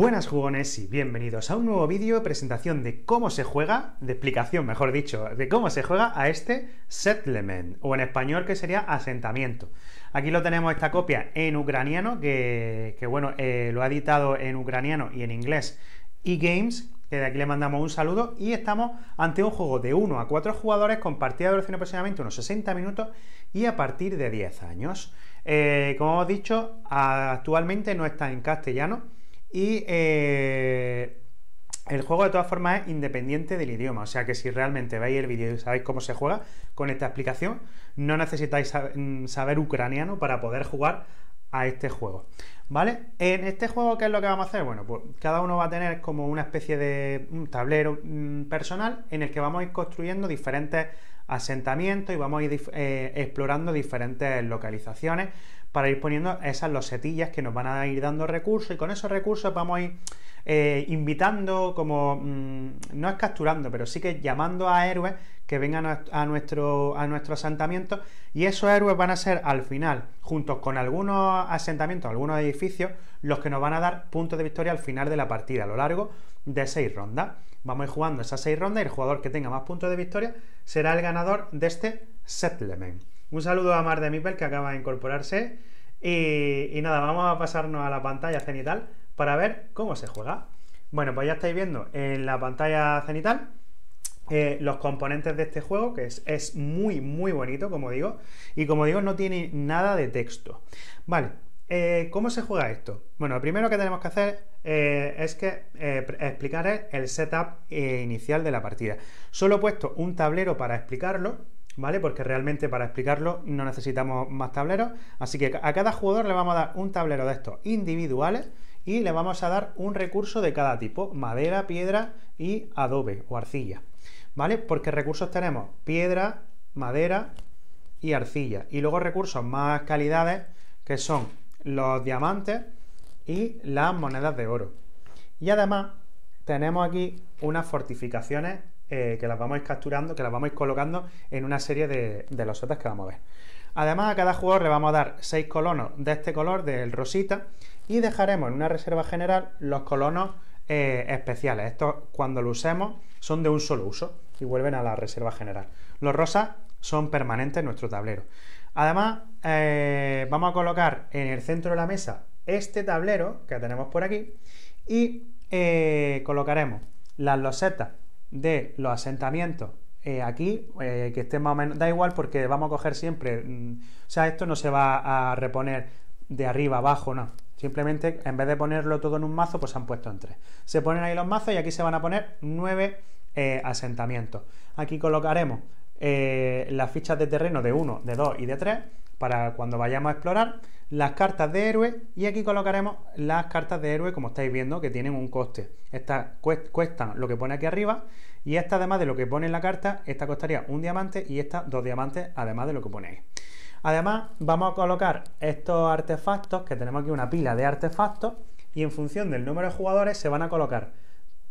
Buenas jugones y bienvenidos a un nuevo vídeo de presentación de cómo se juega, de explicación mejor dicho, de cómo se juega a este settlement, o en español que sería asentamiento. Aquí lo tenemos esta copia en ucraniano, que, bueno, eh, lo ha editado en ucraniano y en inglés eGames, que de aquí le mandamos un saludo, y estamos ante un juego de 1 a 4 jugadores con partida de duración aproximadamente unos 60 minutos y a partir de 10 años. Eh, como hemos dicho, actualmente no está en castellano, y eh, el juego de todas formas es independiente del idioma, o sea que si realmente veis el vídeo y sabéis cómo se juega con esta explicación, no necesitáis mm, saber ucraniano para poder jugar a este juego. ¿Vale? En este juego, ¿qué es lo que vamos a hacer? Bueno, pues cada uno va a tener como una especie de tablero mm, personal en el que vamos a ir construyendo diferentes asentamientos y vamos a ir eh, explorando diferentes localizaciones para ir poniendo esas losetillas que nos van a ir dando recursos y con esos recursos vamos a ir eh, invitando, como mm, no es capturando, pero sí que llamando a héroes que vengan a, nuestro, a nuestro asentamiento y esos héroes van a ser al final, juntos con algunos asentamientos, algunos edificios, los que nos van a dar puntos de victoria al final de la partida, a lo largo de seis rondas. Vamos a ir jugando esas seis rondas y el jugador que tenga más puntos de victoria será el ganador de este settlement. Un saludo a Mar de Mipel que acaba de incorporarse y, nada, vamos a pasarnos a la pantalla cenital para ver cómo se juega. Bueno, pues ya estáis viendo en la pantalla cenital eh, los componentes de este juego, que es, muy, muy bonito, como digo, y como digo, no tiene nada de texto. Vale, eh, ¿cómo se juega esto? Bueno, lo primero que tenemos que hacer eh, es que explicar el setup inicial de la partida. Solo he puesto un tablero para explicarlo, ¿vale? Porque realmente para explicarlo no necesitamos más tableros, así que a cada jugador le vamos a dar un tablero de estos individuales y le vamos a dar un recurso de cada tipo, madera, piedra y adobe o arcilla. ¿vale? Porque recursos tenemos piedra, madera y arcilla. Y luego recursos más calidades que son los diamantes y las monedas de oro. Y además tenemos aquí unas fortificaciones eh, que las vamos a ir capturando, que las vamos a ir colocando en una serie de, de losetas que vamos a ver. Además, a cada jugador le vamos a dar 6 colonos de este color, del rosita, y dejaremos en una reserva general los colonos eh, especiales. Estos, cuando lo usemos, son de un solo uso y vuelven a la reserva general. Los rosas son permanentes en nuestro tablero. Además, eh, vamos a colocar en el centro de la mesa este tablero que tenemos por aquí y colocaremos las losetas de los asentamientos aquí, que estén más o menos, da igual porque vamos a coger siempre, mm, o sea, esto no se va a reponer de arriba abajo, no, Simplemente, en vez de ponerlo todo en un mazo, pues se han puesto en tres. Se ponen ahí los mazos y aquí se van a poner nueve eh, asentamientos. Aquí colocaremos eh, las fichas de terreno de 1, de 2 y de 3 para cuando vayamos a explorar, las cartas de héroe y aquí colocaremos las cartas de héroe como estáis viendo que tienen un coste. Estas cuestan lo que pone aquí arriba y esta además de lo que pone en la carta, esta costaría un diamante y esta dos diamantes además de lo que pone ahí. Además, vamos a colocar estos artefactos, que tenemos aquí una pila de artefactos, y en función del número de jugadores se van a colocar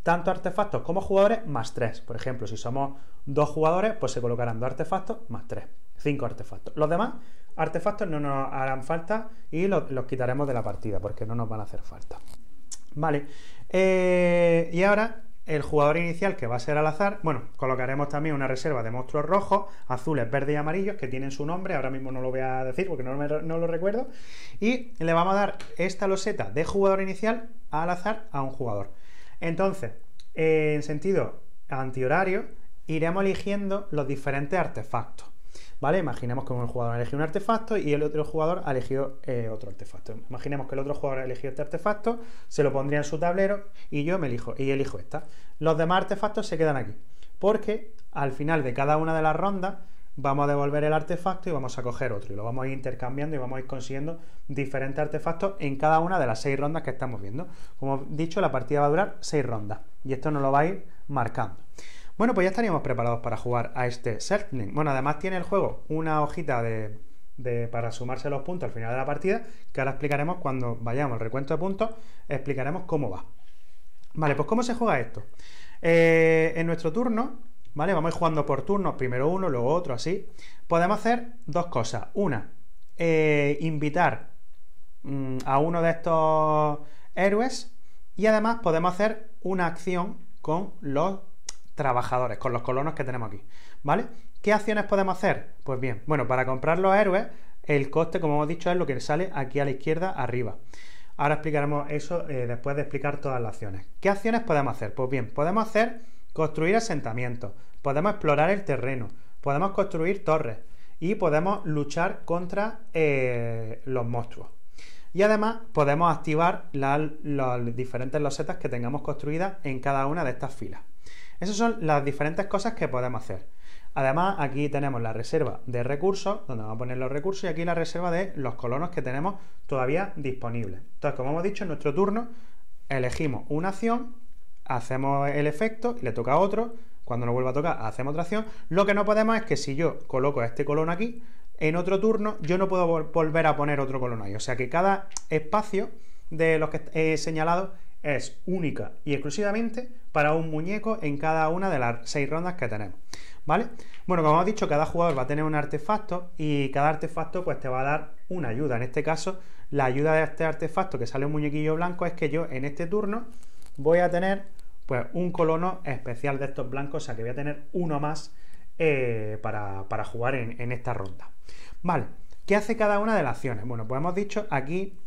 tanto artefactos como jugadores más 3. Por ejemplo, si somos dos jugadores, pues se colocarán dos artefactos más 3. Cinco artefactos. Los demás artefactos no nos harán falta y los, quitaremos de la partida porque no nos van a hacer falta. Vale. Eh, y ahora el jugador inicial, que va a ser al azar, bueno, colocaremos también una reserva de monstruos rojos, azules, verdes y amarillos, que tienen su nombre, ahora mismo no lo voy a decir porque no, no lo recuerdo, y le vamos a dar esta loseta de jugador inicial al azar a un jugador. Entonces, en sentido antihorario, iremos eligiendo los diferentes artefactos. ¿Vale? Imaginemos que un jugador ha elegido un artefacto y el otro jugador ha elegido eh, otro artefacto. Imaginemos que el otro jugador ha elegido este artefacto, se lo pondría en su tablero y yo me elijo, y elijo esta. Los demás artefactos se quedan aquí. Porque al final de cada una de las rondas vamos a devolver el artefacto y vamos a coger otro. Y lo vamos a ir intercambiando y vamos a ir consiguiendo diferentes artefactos en cada una de las seis rondas que estamos viendo. Como he dicho, la partida va a durar seis rondas. Y esto nos lo va a ir marcando. Bueno, pues ya estaríamos preparados para jugar a este Settling. Bueno, además tiene el juego una hojita de, para sumarse los puntos al final de la partida, que ahora explicaremos cuando vayamos al recuento de puntos, explicaremos cómo va. Vale, pues ¿cómo se juega esto? Eh, en nuestro turno, ¿vale? Vamos a ir jugando por turnos, primero uno, luego otro, así. Podemos hacer dos cosas. Una, eh, invitar mm, a uno de estos héroes Y además podemos hacer una acción con los trabajadores, con los colonos que tenemos aquí, ¿vale? ¿Qué acciones podemos hacer? Pues bien, bueno, para comprar los héroes, el coste, como hemos dicho, es lo que sale aquí a la izquierda arriba. Ahora explicaremos eso eh, después de explicar todas las acciones. ¿Qué acciones podemos hacer? Pues bien, podemos hacer construir asentamientos, podemos explorar el terreno, podemos construir torres y podemos luchar contra eh, los monstruos. Y además podemos activar las diferentes losetas que tengamos construidas en cada una de estas filas. Esas son las diferentes cosas que podemos hacer. Además, aquí tenemos la reserva de recursos, donde vamos a poner los recursos, y aquí la reserva de los colonos que tenemos todavía disponibles. Entonces, como hemos dicho, en nuestro turno elegimos una acción, hacemos el efecto le toca a otro. Cuando nos vuelva a tocar, hacemos otra acción. Lo que no podemos es que si yo coloco este colono aquí, en otro turno yo no puedo volver a poner otro colono ahí. O sea que cada espacio de los que he señalado es única y exclusivamente para un muñeco en cada una de las seis rondas que tenemos. ¿Vale? Bueno, como hemos dicho, cada jugador va a tener un artefacto y cada artefacto pues te va a dar una ayuda. En este caso, la ayuda de este artefacto que sale un muñequillo blanco es que yo en este turno voy a tener pues un colono especial de estos blancos, o sea que voy a tener uno más eh, para, jugar en, en esta ronda. Vale, ¿qué hace cada una de las acciones? Bueno, pues hemos dicho aquí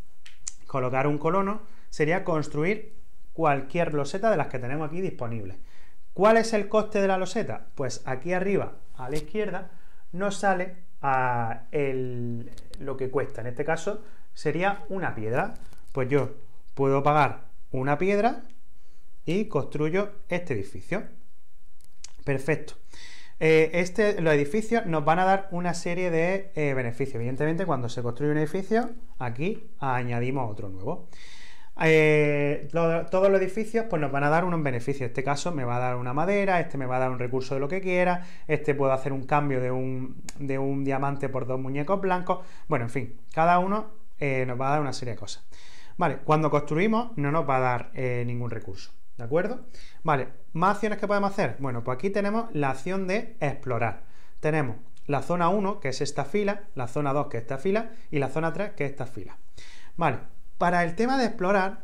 colocar un colono sería construir cualquier loseta de las que tenemos aquí disponibles. ¿Cuál es el coste de la loseta? Pues aquí arriba a la izquierda nos sale a lo que cuesta. En este caso sería una piedra. Pues yo puedo pagar una piedra y construyo este edificio. Perfecto. Eh, este, los edificios nos van a dar una serie de eh, beneficios. Evidentemente, cuando se construye un edificio, aquí añadimos otro nuevo. Eh, todos los edificios pues nos van a dar unos beneficios. En este caso me va a dar una madera, este me va a dar un recurso de lo que quiera, este puedo hacer un cambio de un, de un diamante por dos muñecos blancos. Bueno, en fin, cada uno eh, nos va a dar una serie de cosas. Vale, cuando construimos no nos va a dar eh, ningún recurso. ¿De acuerdo? Vale, más acciones que podemos hacer. Bueno, pues aquí tenemos la acción de explorar. Tenemos la zona 1, que es esta fila, la zona 2, que es esta fila, y la zona 3, que es esta fila. Vale, para el tema de explorar,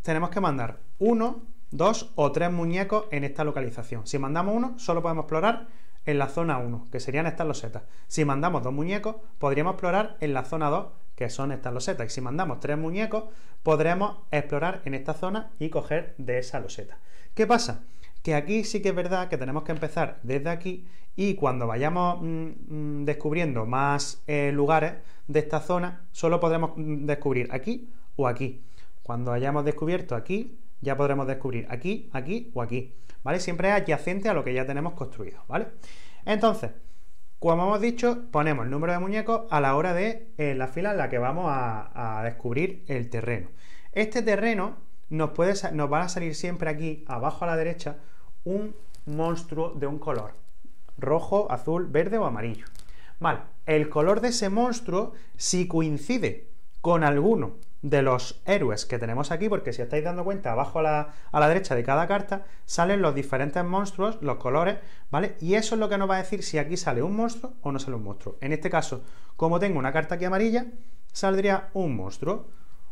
tenemos que mandar uno, dos o tres muñecos en esta localización. Si mandamos uno, solo podemos explorar en la zona 1, que serían estas losetas. Si mandamos dos muñecos, podríamos explorar en la zona 2, que son estas losetas. Y si mandamos tres muñecos, podremos explorar en esta zona y coger de esa loseta. ¿Qué pasa? Que aquí sí que es verdad que tenemos que empezar desde aquí y cuando vayamos mm, mm, descubriendo más eh, lugares de esta zona, solo podremos mm, descubrir aquí o aquí. Cuando hayamos descubierto aquí, ya podremos descubrir aquí, aquí o aquí, ¿vale? Siempre es adyacente a lo que ya tenemos construido, ¿vale? Entonces, como hemos dicho, ponemos el número de muñecos a la hora de eh, la fila en la que vamos a, descubrir el terreno. Este terreno nos, puede, nos va a salir siempre aquí, abajo a la derecha, un monstruo de un color. Rojo, azul, verde o amarillo. Vale, el color de ese monstruo, si coincide con alguno de los héroes que tenemos aquí, porque si estáis dando cuenta, abajo a la, derecha de cada carta salen los diferentes monstruos, los colores, ¿vale? Y eso es lo que nos va a decir si aquí sale un monstruo o no sale un monstruo. En este caso, como tengo una carta aquí amarilla, saldría un monstruo.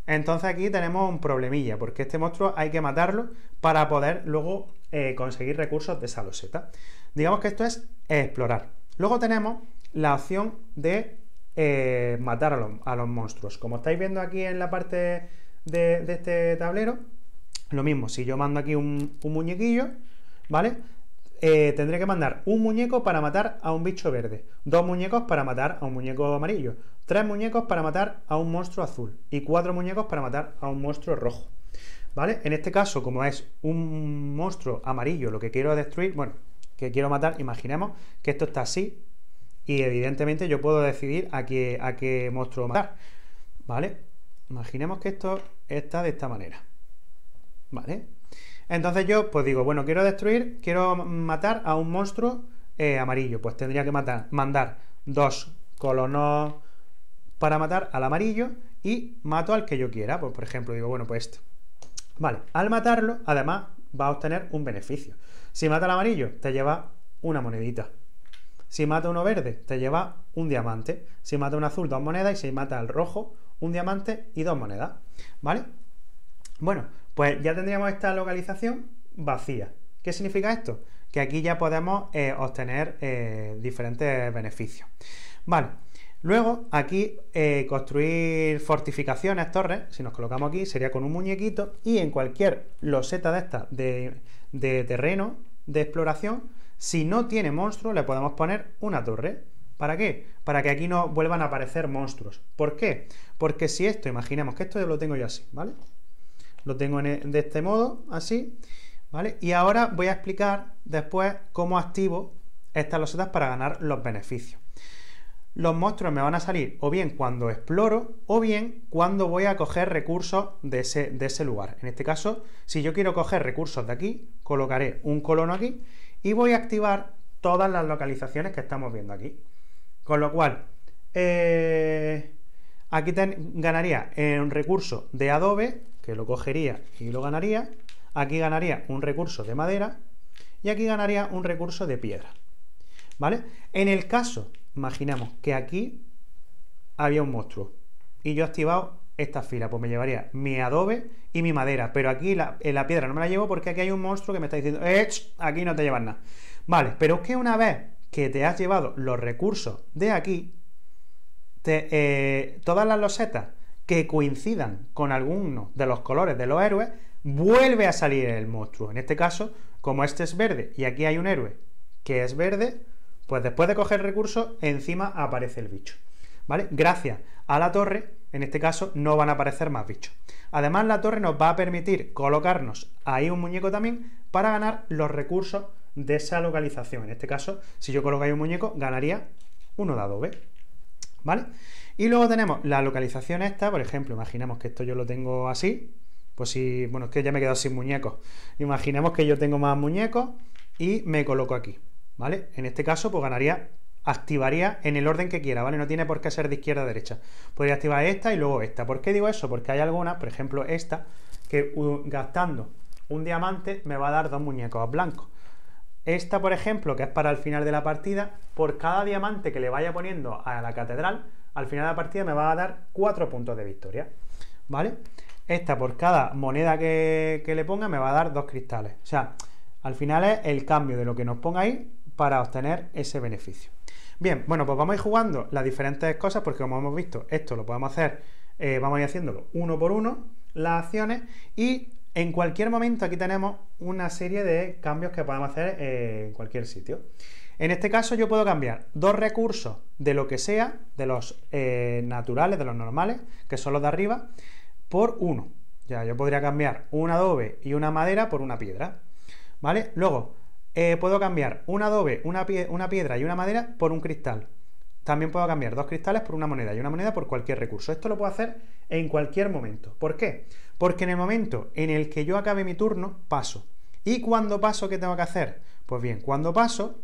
Entonces aquí tenemos un problemilla, porque este monstruo hay que matarlo para poder luego eh, conseguir recursos de esa loseta. Digamos que esto es explorar. Luego tenemos la opción de eh, matar a los, monstruos. Como estáis viendo aquí en la parte de, este tablero, lo mismo, si yo mando aquí un, muñequillo, ¿vale? Eh, tendré que mandar un muñeco para matar a un bicho verde, dos muñecos para matar a un muñeco amarillo, tres muñecos para matar a un monstruo azul y cuatro muñecos para matar a un monstruo rojo. ¿Vale? En este caso, como es un monstruo amarillo lo que quiero destruir, bueno, que quiero matar, imaginemos que esto está así, y evidentemente yo puedo decidir a qué, a qué monstruo matar. ¿Vale? Imaginemos que esto está de esta manera. ¿Vale? Entonces yo pues digo, bueno, quiero destruir, quiero matar a un monstruo eh, amarillo. Pues tendría que matar, mandar dos colonos para matar al amarillo y mato al que yo quiera. Pues por ejemplo digo, bueno, pues esto. Vale, al matarlo, además va a obtener un beneficio. Si mata al amarillo, te lleva una monedita. Si mata uno verde, te lleva un diamante. Si mata un azul, dos monedas. Y si mata al rojo, un diamante y dos monedas. ¿Vale? Bueno, Pues ya tendríamos esta localización vacía. ¿Qué significa esto? Que aquí ya podemos eh, obtener eh, diferentes beneficios. Vale, luego aquí eh, construir fortificaciones, torres, si nos colocamos aquí, sería con un muñequito y en cualquier loseta de esta de, de terreno de exploración, si no tiene monstruo, le podemos poner una torre. ¿Para qué? Para que aquí no vuelvan a aparecer monstruos. ¿Por qué? Porque si esto, imaginemos que esto yo lo tengo yo así, ¿vale? Lo tengo e, de este modo, así, ¿vale? Y ahora voy a explicar después cómo activo estas losetas para ganar los beneficios. Los monstruos me van a salir o bien cuando exploro o bien cuando voy a coger recursos de ese, de ese lugar. En este caso, si yo quiero coger recursos de aquí, colocaré un colono aquí y voy a activar todas las localizaciones que estamos viendo aquí. Con lo cual, eh, aquí ganaría un recurso de adobe, que lo cogería y lo ganaría. Aquí ganaría un recurso de madera y aquí ganaría un recurso de piedra. ¿Vale? En el caso, imaginemos que aquí había un monstruo y yo he activado esta fila, pues me llevaría mi adobe y mi madera, pero aquí la, en la piedra no me la llevo porque aquí hay un monstruo que me está diciendo, ¡Eh, aquí no te llevas nada. Vale, pero es que una vez que te has llevado los recursos de aquí, eh, todas las losetas que coincidan con alguno de los colores de los héroes, vuelve a salir el monstruo. En este caso, como este es verde y aquí hay un héroe que es verde, pues después de coger recursos, encima aparece el bicho. ¿Vale? Gracias a la torre, en este caso, no van a aparecer más bichos. Además, la torre nos va a permitir colocarnos ahí un muñeco también para ganar los recursos de esa localización. En este caso, si yo coloco ahí un muñeco, ganaría uno de adobe. ¿Vale? Y luego tenemos la localización esta, por ejemplo, imaginemos que esto yo lo tengo así, pues si, bueno, es que ya me he quedado sin muñecos. Imaginemos que yo tengo más muñecos y me coloco aquí, ¿vale? En este caso, pues ganaría, activaría en el orden que quiera, ¿vale? No tiene por qué ser de izquierda a derecha. Podría activar esta y luego esta. ¿Por qué digo eso? Porque hay algunas, por ejemplo esta, que gastando un diamante me va a dar dos muñecos blancos. Esta, por ejemplo, que es para el final de la partida, por cada diamante que le vaya poniendo a la catedral, al final de la partida me va a dar 4 puntos de victoria. ¿Vale? Esta, por cada moneda que, le ponga, me va a dar dos cristales. O sea, al final es el cambio de lo que nos ponga ahí para obtener ese beneficio. Bien, bueno, pues vamos a ir jugando las diferentes cosas, porque como hemos visto, esto lo podemos hacer, eh, vamos a ir haciéndolo uno por uno, las acciones, y en cualquier momento aquí tenemos una serie de cambios que podemos hacer eh, en cualquier sitio. En este caso yo puedo cambiar dos recursos de lo que sea, de los eh, naturales, de los normales, que son los de arriba, por uno. Ya, yo podría cambiar un adobe y una madera por una piedra. ¿Vale? Luego, eh, puedo cambiar un adobe, una, piedra y una madera por un cristal. También puedo cambiar dos cristales por una moneda y una moneda por cualquier recurso. Esto lo puedo hacer en cualquier momento. ¿Por qué? Porque en el momento en el que yo acabe mi turno, paso. ¿Y cuando paso, qué tengo que hacer? Pues bien, cuando paso,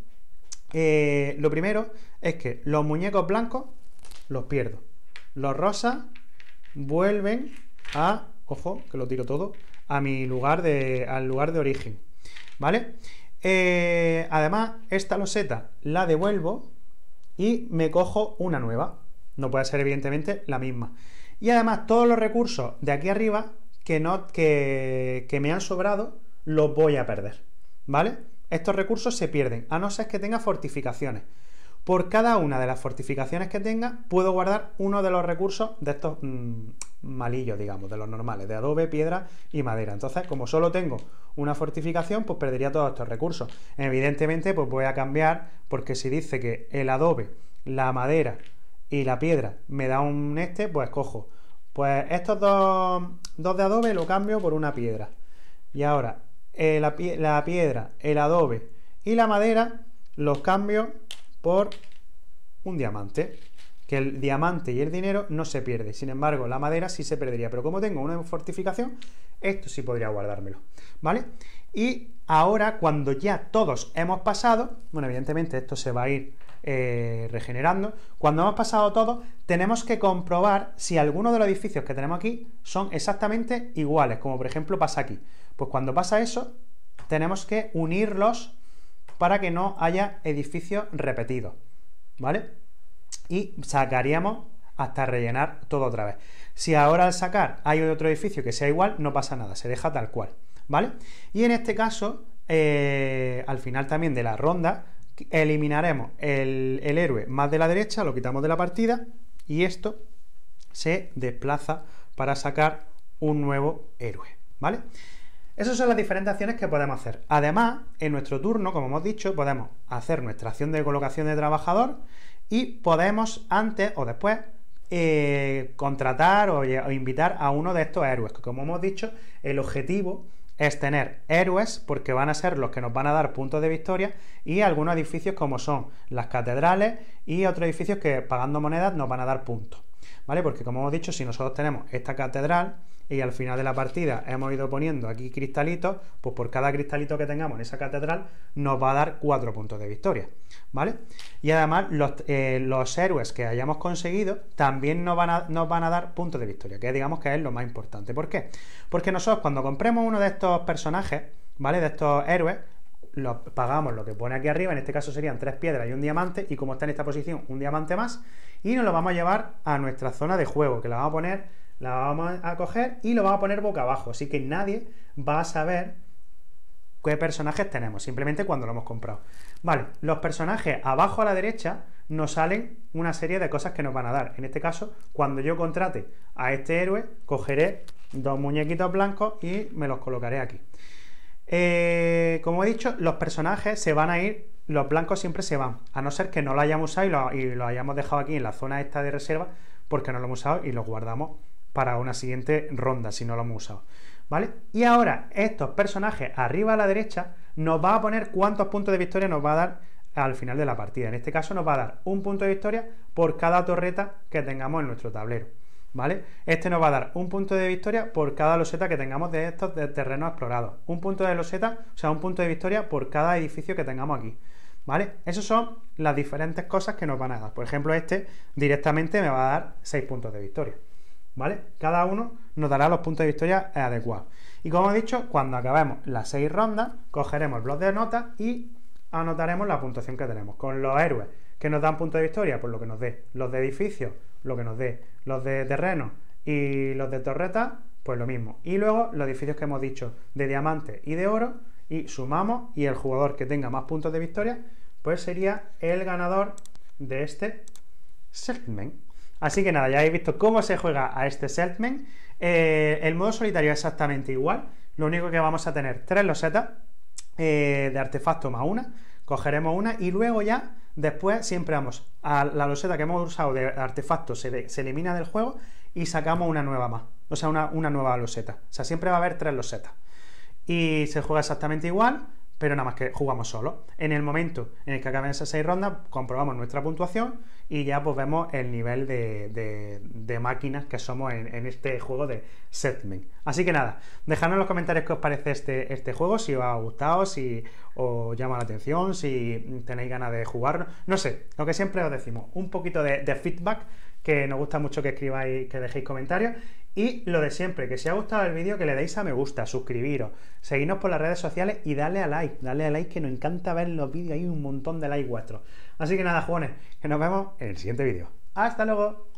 eh, lo primero es que los muñecos blancos los pierdo. Los rosas vuelven a, ojo, que lo tiro todo, a mi lugar de, al lugar de origen. ¿Vale? Eh, además, esta loseta la devuelvo y me cojo una nueva. No puede ser, evidentemente, la misma. Y además, todos los recursos de aquí arriba que, no, que, que me han sobrado, los voy a perder. ¿Vale? Estos recursos se pierden, a no ser que tenga fortificaciones. Por cada una de las fortificaciones que tenga, puedo guardar uno de los recursos de estos mm, malillos, digamos, de los normales, de adobe, piedra y madera. Entonces, como solo tengo una fortificación, pues perdería todos estos recursos. Evidentemente, pues voy a cambiar, porque si dice que el adobe, la madera y la piedra me da un este, pues cojo. Pues estos dos, de adobe lo cambio por una piedra. Y ahora, eh, la, la piedra, el adobe y la madera los cambio por un diamante. Que el diamante y el dinero no se pierde. Sin embargo, la madera sí se perdería. Pero como tengo una fortificación, esto sí podría guardármelo. ¿Vale? Y ahora, cuando ya todos hemos pasado, bueno, evidentemente esto se va a ir eh, regenerando. Cuando hemos pasado todo, tenemos que comprobar si alguno de los edificios que tenemos aquí son exactamente iguales, como por ejemplo pasa aquí. Pues cuando pasa eso, tenemos que unirlos para que no haya edificios repetidos, ¿vale? Y sacaríamos hasta rellenar todo otra vez. Si ahora al sacar hay otro edificio que sea igual, no pasa nada, se deja tal cual, ¿vale? Y en este caso, eh, al final también de la ronda, eliminaremos el, el héroe más de la derecha, lo quitamos de la partida y esto se desplaza para sacar un nuevo héroe, ¿vale? Esas son las diferentes acciones que podemos hacer. Además, en nuestro turno, como hemos dicho, podemos hacer nuestra acción de colocación de trabajador y podemos antes o después eh, contratar o, invitar a uno de estos héroes, que como hemos dicho, el objetivo es tener héroes porque van a ser los que nos van a dar puntos de victoria y algunos edificios como son las catedrales y otros edificios que pagando monedas nos van a dar puntos. ¿Vale? Porque como hemos dicho, si nosotros tenemos esta catedral y al final de la partida hemos ido poniendo aquí cristalitos, pues por cada cristalito que tengamos en esa catedral nos va a dar cuatro puntos de victoria, ¿vale? Y además los, eh, los héroes que hayamos conseguido también nos van, a, nos van a dar puntos de victoria, que digamos que es lo más importante. ¿Por qué? Porque nosotros cuando compremos uno de estos personajes, ¿vale? De estos héroes, lo, pagamos lo que pone aquí arriba, en este caso serían tres piedras y un diamante, y como está en esta posición, un diamante más, y nos lo vamos a llevar a nuestra zona de juego, que la vamos a poner la vamos a coger y lo vamos a poner boca abajo, así que nadie va a saber qué personajes tenemos, simplemente cuando lo hemos comprado. Vale, los personajes abajo a la derecha nos salen una serie de cosas que nos van a dar. En este caso, cuando yo contrate a este héroe, cogeré dos muñequitos blancos y me los colocaré aquí. Eh, como he dicho, los personajes se van a ir, los blancos siempre se van, a no ser que no lo hayamos usado y lo, hayamos dejado aquí en la zona esta de reserva, porque no lo hemos usado y lo guardamos para una siguiente ronda si no lo hemos usado. ¿Vale? Y ahora estos personajes arriba a la derecha nos va a poner cuántos puntos de victoria nos va a dar al final de la partida. En este caso nos va a dar un punto de victoria por cada torreta que tengamos en nuestro tablero. ¿Vale? Este nos va a dar un punto de victoria por cada loseta que tengamos de estos terrenos explorados. Un punto de loseta, o sea, un punto de victoria por cada edificio que tengamos aquí. ¿Vale? Esas son las diferentes cosas que nos van a dar. Por ejemplo, este directamente me va a dar 6 puntos de victoria. ¿Vale? Cada uno nos dará los puntos de victoria adecuados. Y como he dicho, cuando acabemos las seis rondas, cogeremos el blog de notas y anotaremos la puntuación que tenemos. Con los héroes que nos dan puntos de victoria, pues lo que nos dé. Los de edificios, lo que nos dé. Los de terreno y los de torreta, pues lo mismo. Y luego los edificios que hemos dicho de diamante y de oro, y sumamos, y el jugador que tenga más puntos de victoria, pues sería el ganador de este segment. Así que nada, ya habéis visto cómo se juega a este Seltman. Eh, el modo solitario es exactamente igual. Lo único que vamos a tener tres losetas eh, de artefacto más una. Cogeremos una y luego ya, después, siempre vamos a la loseta que hemos usado de artefacto, se, elimina del juego y sacamos una nueva más. O sea, una, una nueva loseta. O sea, siempre va a haber tres losetas. Y se juega exactamente igual pero nada más que jugamos solo. En el momento en el que acaben esas seis rondas, comprobamos nuestra puntuación y ya pues vemos el nivel de, máquinas que somos en, este juego de Setmen. Así que nada, dejadnos en los comentarios qué os parece este, este juego, si os ha gustado, si os llama la atención, si tenéis ganas de jugar, no sé, lo que siempre os decimos, un poquito de, de feedback que nos gusta mucho que escribáis, que dejéis comentarios. Y lo de siempre, que si ha gustado el vídeo, que le deis a me gusta, suscribiros, seguidnos por las redes sociales y dale a like, dale a like que nos encanta ver los vídeos, hay un montón de likes vuestros. Así que nada, jóvenes, que nos vemos en el siguiente vídeo. ¡Hasta luego!